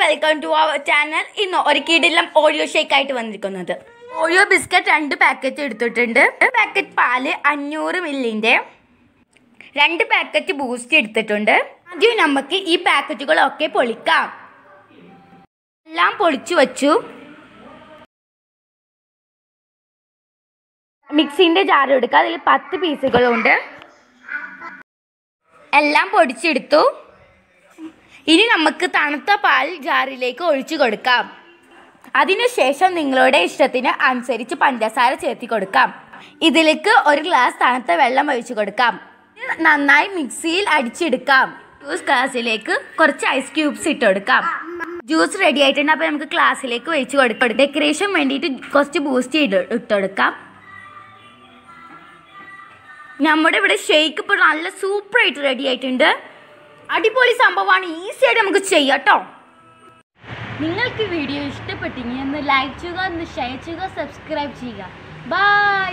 Welcome to our channel ഇന്ന് ഒരു കിടിലം ഓഡിയോ ഷേക്ക് ആയിട്ട് വന്നിരിക്കുന്നത്. ഓഡിയോ ബിസ്ക്കറ്റ് രണ്ട് പാക്കറ്റ് എടുത്തിട്ടുണ്ട്. ഒരു പാക്കറ്റ് പാൽ അഞ്ഞൂറ് മില്ലിന്റെ രണ്ട് പാക്കറ്റ് ബൂസ്റ്റ് എടുത്തിട്ടുണ്ട്. ആദ്യം നമുക്ക് ഈ പാക്കറ്റുകളൊക്കെ പൊളിക്കാം. എല്ലാം പൊളിച്ചു വച്ചു. മിക്സിന്റെ ജാർ എടുക്കുക അതിൽ പത്ത് പീസുകളുണ്ട്. എല്ലാം പൊടിച്ചെടുത്തു. ഇനി നമുക്ക് തണുത്ത പാൽ ജാറിലേക്ക് ഒഴിച്ചു കൊടുക്കാം. അതിനുശേഷം നിങ്ങളുടെ ഇഷ്ടത്തിന് അനുസരിച്ച് പഞ്ചസാര ചേർത്തി കൊടുക്കാം. ഇതിലേക്ക് ഒരു ഗ്ലാസ് തണുത്ത വെള്ളം ഒഴിച്ചു കൊടുക്കാം. നന്നായി മിക്സിയിൽ അടിച്ചെടുക്കാം. ജ്യൂസ് ഗ്ലാസ്സിലേക്ക് കുറച്ച് ഐസ് ക്യൂബ്സ് ഇട്ട് കൊടുക്കാം. ജ്യൂസ് റെഡി ആയിട്ടുണ്ട്. അപ്പോൾ നമുക്ക് ഗ്ലാസ്സിലേക്ക് ഒഴിച്ച് കൊടുക്കാം. ഡെക്കറേഷൻ വേണ്ടിയിട്ട് കുറച്ച് ബൂസ്റ്റ് ഇട്ട് ഇട്ടുകൊടുക്കാം നമ്മുടെ ഇവിടെ ഷേക്ക് ഇപ്പോൾ നല്ല സൂപ്പറായിട്ട് റെഡി ആയിട്ടുണ്ട്. അടിപൊളി സംഭവമാണ്. ഈസി ആയിട്ട് നമുക്ക് ചെയ്യാം നിങ്ങൾക്ക് വീഡിയോ ഇഷ്ടപ്പെട്ടെങ്കിൽ ഒന്ന് ലൈക്ക് ചെയ്യുക ഒന്ന് ഷെയർ ചെയ്യുക സബ്സ്ക്രൈബ് ചെയ്യുക. ബൈ